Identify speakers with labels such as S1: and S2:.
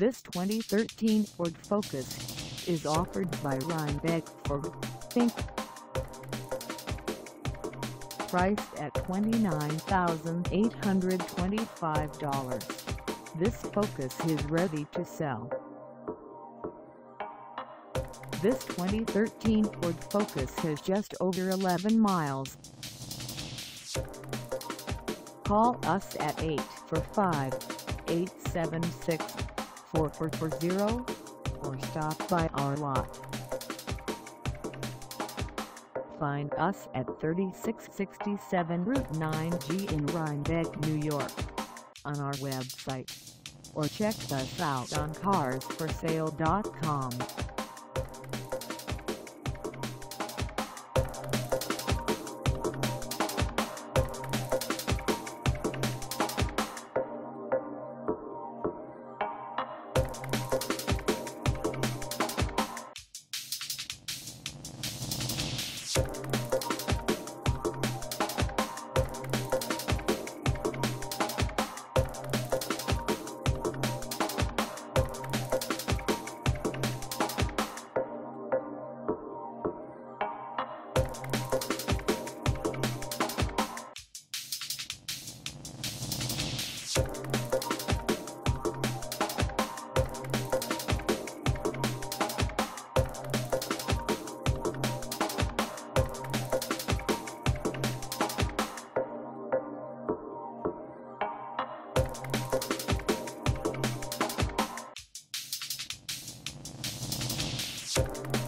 S1: This 2013 Ford Focus is offered by Rhinebeck Ford, Inc. Priced at $29,825, this Focus is ready to sell. This 2013 Ford Focus has just over 11 miles. Call us at 845-876-4440 or stop by our lot. Find us at 3667 Route 9G in Rhinebeck, New York on our website or check us out on carsforsale.com.
S2: Thank